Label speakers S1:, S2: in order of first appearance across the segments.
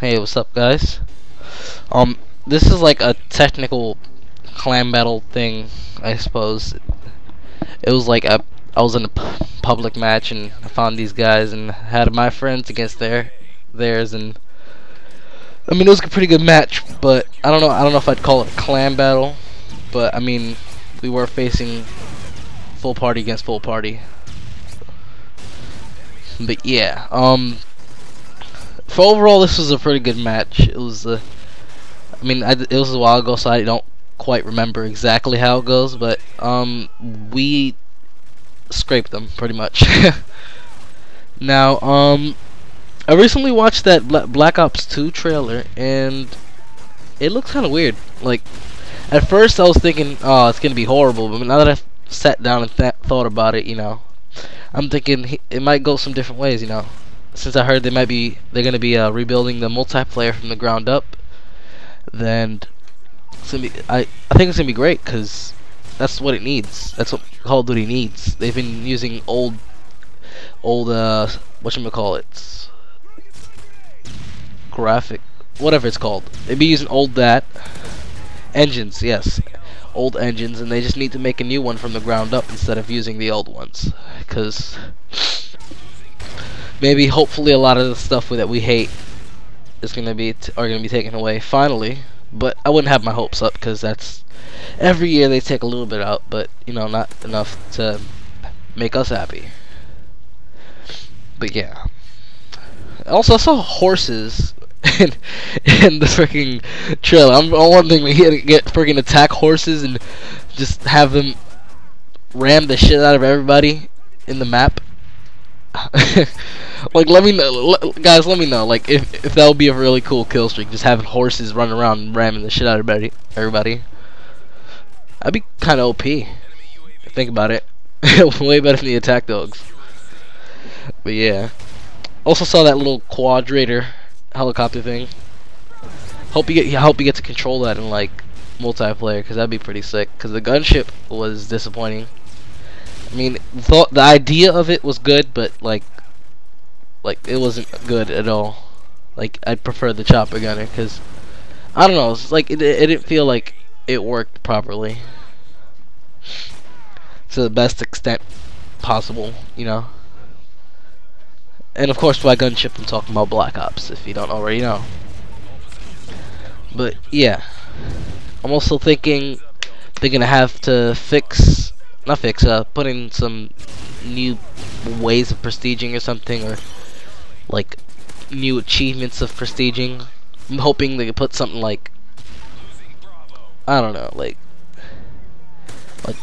S1: Hey, what's up, guys? Um, this is like a technical clan battle thing, I suppose. It was like a, I was in a public match and I found these guys and had my friends against their, theirs and. I mean, it was a pretty good match, but I don't know. I don't know if I'd call it a clan battle, but I mean, we were facing full party against full party. But yeah, um, for overall, this was a pretty good match. It was, uh, I mean, I, it was a while ago, so I don't quite remember exactly how it goes, but um, we scraped them pretty much. now, um, I recently watched that Black Ops 2 trailer, and it looks kind of weird. Like, at first I was thinking, oh, it's gonna be horrible, but now that I've sat down and th thought about it, you know, I'm thinking it might go some different ways, you know. Since I heard they might be, they're gonna be uh, rebuilding the multiplayer from the ground up, then it's gonna be, I, I think it's gonna be great because that's what it needs. That's what Call of Duty needs. They've been using old, old, uh, what you call it, graphic, whatever it's called. They've been using old that engines, yes, old engines, and they just need to make a new one from the ground up instead of using the old ones. Because maybe, hopefully, a lot of the stuff that we hate is gonna be are gonna be taken away finally. But I wouldn't have my hopes up because that's every year they take a little bit out, but you know, not enough to make us happy. But yeah. Also, I saw horses in, in the freaking trailer. I'm, I'm wondering we get, get freaking attack horses and just have them ram the shit out of everybody in the map. like, let me know, guys. Let me know, like, if if that would be a really cool kill streak, just having horses run around and ramming the shit out of everybody. Everybody, that'd be kind of OP. Think about it, way better than the attack dogs. But yeah, also saw that little quadrotor helicopter thing. Hope you get, yeah, hope you get to control that in like multiplayer, because that'd be pretty sick. Because the gunship was disappointing. I mean, the, the idea of it was good, but like, like it wasn't good at all. Like I'd prefer the chopper gunner because I don't know. It's like it, it didn't feel like it worked properly to the best extent possible. You know. And of course, by gunship, I'm talking about Black Ops. If you don't already know. But yeah, I'm also thinking they're gonna have to fix not fix, uh, put in some new ways of prestiging or something, or like new achievements of prestiging. I'm hoping they could put something like I don't know, like like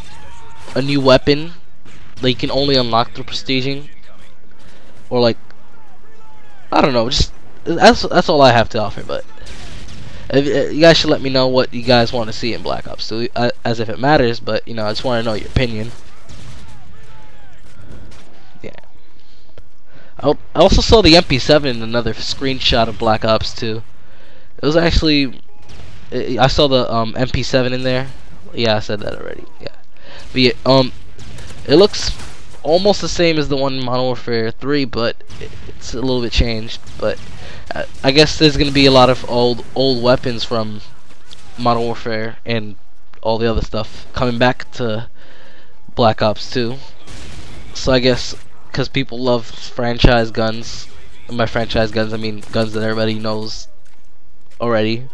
S1: a new weapon that you can only unlock through prestiging, or like I don't know, just that's that's all I have to offer. But uh, you guys should let me know what you guys want to see in Black Ops 2, uh, as if it matters, but, you know, I just want to know your opinion. Yeah. I also saw the MP7 in another screenshot of Black Ops 2. It was actually... I saw the um, MP7 in there. Yeah, I said that already. Yeah. But yeah, um, it looks almost the same as the one in Modern Warfare 3, but it's a little bit changed. But I guess there's gonna be a lot of old old weapons from Modern Warfare and all the other stuff coming back to Black Ops 2. So I guess because people love franchise guns, and by franchise guns I mean guns that everybody knows already,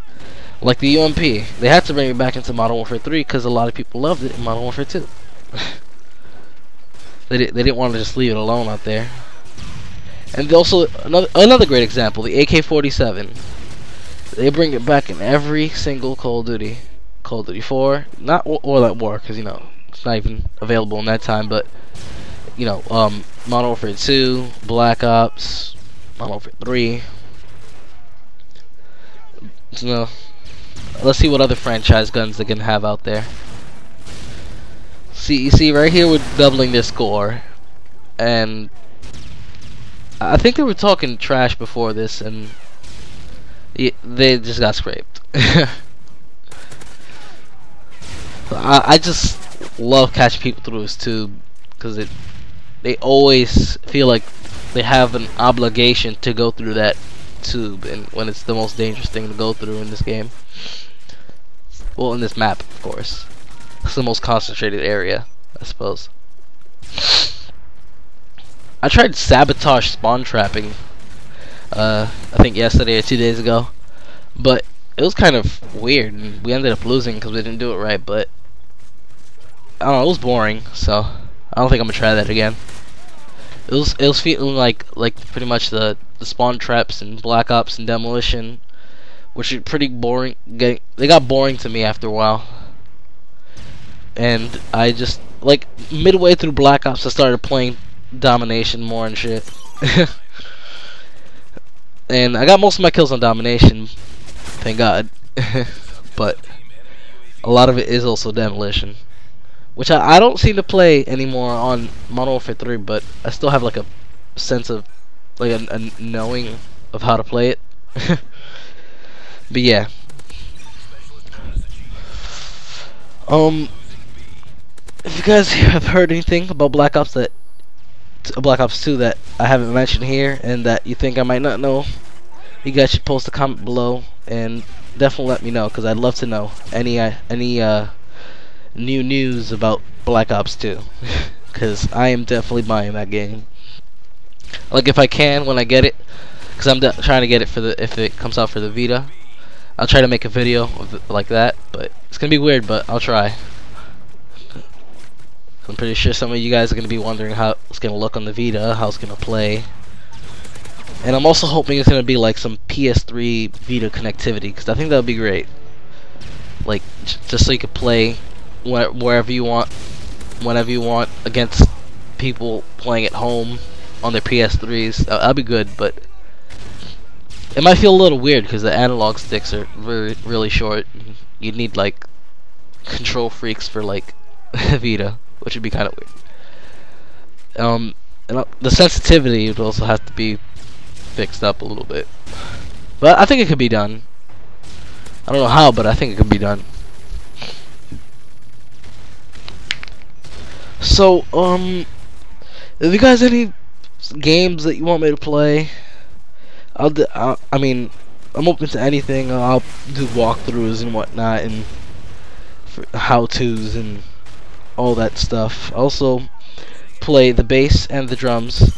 S1: like the UMP. They had to bring it back into Modern Warfare 3 because a lot of people loved it in Modern Warfare 2. they, di they didn't want to just leave it alone out there. And also another another great example, the AK-47. They bring it back in every single Call of Duty. Call of Duty 4, not World at War, because you know it's not even available in that time. But you know, um, Modern Warfare 2, Black Ops, Modern Warfare 3. So, let's see what other franchise guns they can have out there. See, you see, right here we're doubling their score, and I think they were talking trash before this, and they just got scraped. I, I just love catching people through this tube because it they always feel like they have an obligation to go through that tube, and when it's the most dangerous thing to go through in this game. Well, in this map, of course. It's the most concentrated area, I suppose. I tried sabotage spawn trapping. Uh, I think yesterday or two days ago, but it was kind of weird, and we ended up losing because we didn't do it right. But I don't know, it was boring, so I don't think I'm gonna try that again. It was it was feeling like like pretty much the the spawn traps and Black Ops and Demolition, which are pretty boring. Getting they got boring to me after a while, and I just like midway through Black Ops I started playing Domination more and shit. and I got most of my kills on Domination, thank God. but a lot of it is also Demolition which I, I don't seem to play anymore on Modern Warfare 3, but I still have like a sense of like a, a knowing of how to play it. but yeah. Um, if you guys have heard anything about Black Ops that Black Ops 2 that I haven't mentioned here and that you think I might not know, you guys should post a comment below and definitely let me know because I'd love to know any uh, any uh new news about Black Ops 2 because I am definitely buying that game. Like if I can when I get it, because I'm trying to get it for the if it comes out for the Vita. I'll try to make a video like that, but it's gonna be weird, but I'll try. I'm pretty sure some of you guys are gonna be wondering how it's gonna look on the Vita, how it's gonna play. And I'm also hoping it's gonna be like some PS3 Vita connectivity, because I think that would be great. Like, just so you could play wherever you want, whenever you want, against people playing at home on their PS3s. Uh, that'd be good, but it might feel a little weird because the analog sticks are really, really short. You'd need like KontrolFreeks for like Vita, which would be kind of weird. Um, and uh, the sensitivity would also have to be fixed up a little bit, but I think it could be done. I don't know how, but I think it could be done. So, um, if you guys any games that you want me to play, I'll, I'll I mean, I'm open to anything. I'll do walkthroughs and whatnot, and how-tos and all that stuff. Also, play the bass and the drums.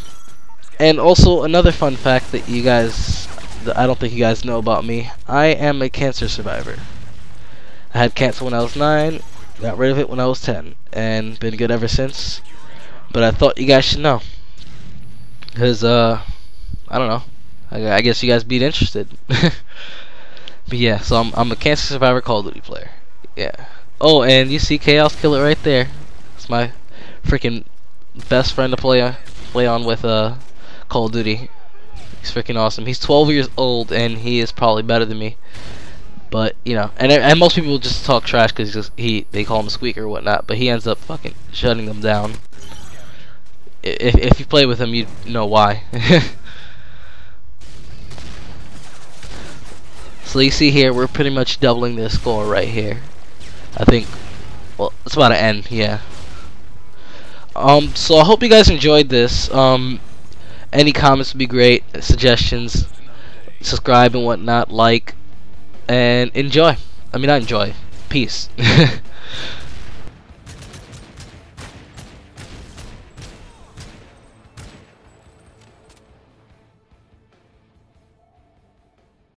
S1: And also, another fun fact that you guys, that I don't think you guys know about me, I am a cancer survivor. I had cancer when I was 9, Got rid of it when I was 10 and been good ever since. But I thought you guys should know. Because, uh, I don't know. I, I guess you guys be interested. but yeah, so I'm, I'm a cancer survivor Call of Duty player. Yeah. Oh, and you see Chaos Killer right there. It's my freaking best friend to play, uh, play on with uh, Call of Duty. He's freaking awesome. He's 12 years old and he is probably better than me. But you know, and and most people just talk trash because he they call him a squeaker or whatnot. But he ends up fucking shutting them down. If if you play with him, you know why. so you see here, we're pretty much doubling the score right here. I think. Well, it's about to end. Yeah. Um. So I hope you guys enjoyed this. Um. Any comments would be great. Suggestions. Subscribe and whatnot. Like and enjoy. I mean, I enjoy. Peace.